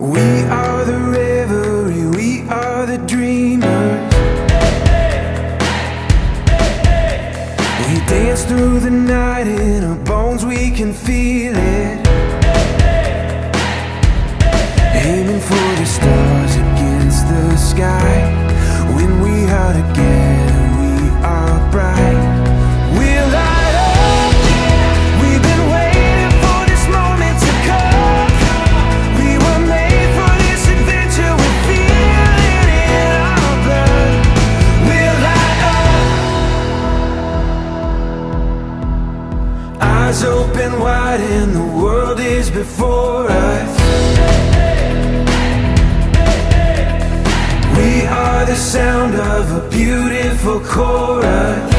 We are the revelry, we are the dreamers. We dance through the night in our bones, we can feel it. Aiming for the stars against the sky. When we are together, before us. We are the sound of a beautiful chorus.